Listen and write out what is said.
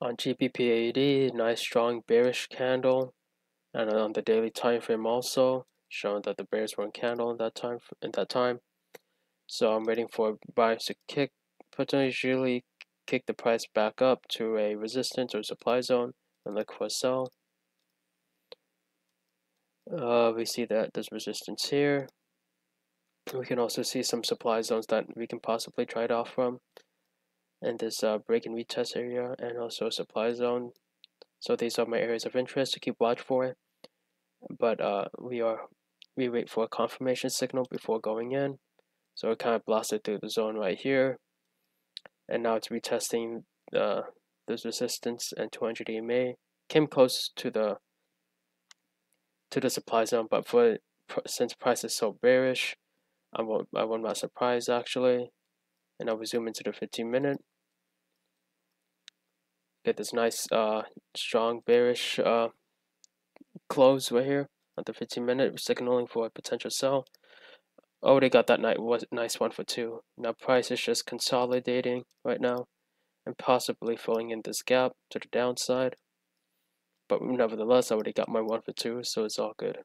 On GBPAUD, nice strong bearish candle, and on the daily time frame also showing that the bears were in candle in that time in that time. So I'm waiting for buyers to kick potentially kick the price back up to a resistance or supply zone and look for a sell. Uh, we see that there's resistance here. We can also see some supply zones that we can possibly trade off from. And this uh, break and retest area and also supply zone. So these are my areas of interest to keep watch for. But uh, we are we wait for a confirmation signal before going in. So it kind of blasted through the zone right here. And now it's retesting the this resistance and 200 EMA. Came close to the to the supply zone, but for since price is so bearish, I won't I won't not surprised actually. And I'll zoom into the 15 minute. Get this nice uh strong bearish uh close right here at the 15 minute signaling for a potential sell. Already got that nice one for two. Now price is just consolidating right now and possibly filling in this gap to the downside. But nevertheless, I already got my one for two, so it's all good.